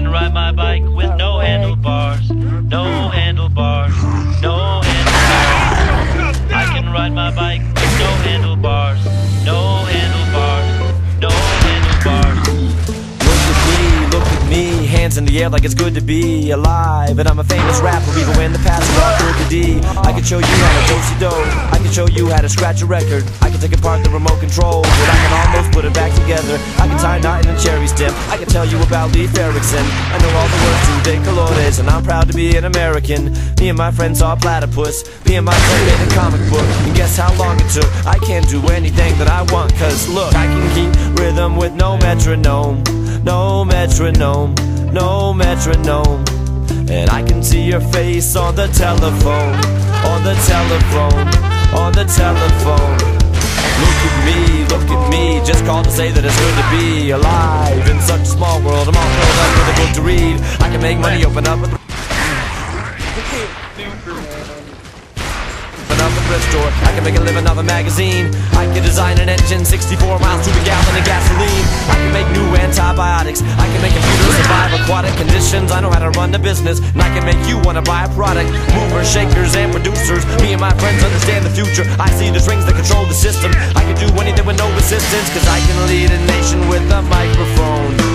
ride my bike with no handlebars, no handlebars, no handlebars. I can ride my bike with no handlebars, no handlebars, no handlebars. Look at me, look at me, hands in the air like it's good to be alive. And I'm a famous rapper, even when the past rock with the D. I can show you how to do dosey do. I can show you how to scratch a record. I can take apart the remote control, but I can almost put it back together. I can tie a knot in a cherry stem. I can tell you about Leif Erikson. I know all the words to De Colores, and I'm proud to be an American. Me and my friends are platypus. Me and my friend made a comic book. And guess how long it took? I can't do anything that I want, cause look, I can keep rhythm with no metronome. No metronome, no metronome. And I can see your face on the telephone, on the telephone, on the telephone. Look at me, look at me, just called to say that it's good to be alive in such a small world. I'm all filled up with a book to read. I can make money, open up a Open up a thrift store. I can make a living off a magazine. I can design an engine 64 miles aquatic conditions. I know how to run the business, and I can make you wanna buy a product. Movers, shakers, and producers. Me and my friends understand the future. I see the strings that control the system. I can do anything with no resistance, cause I can lead a nation with a microphone.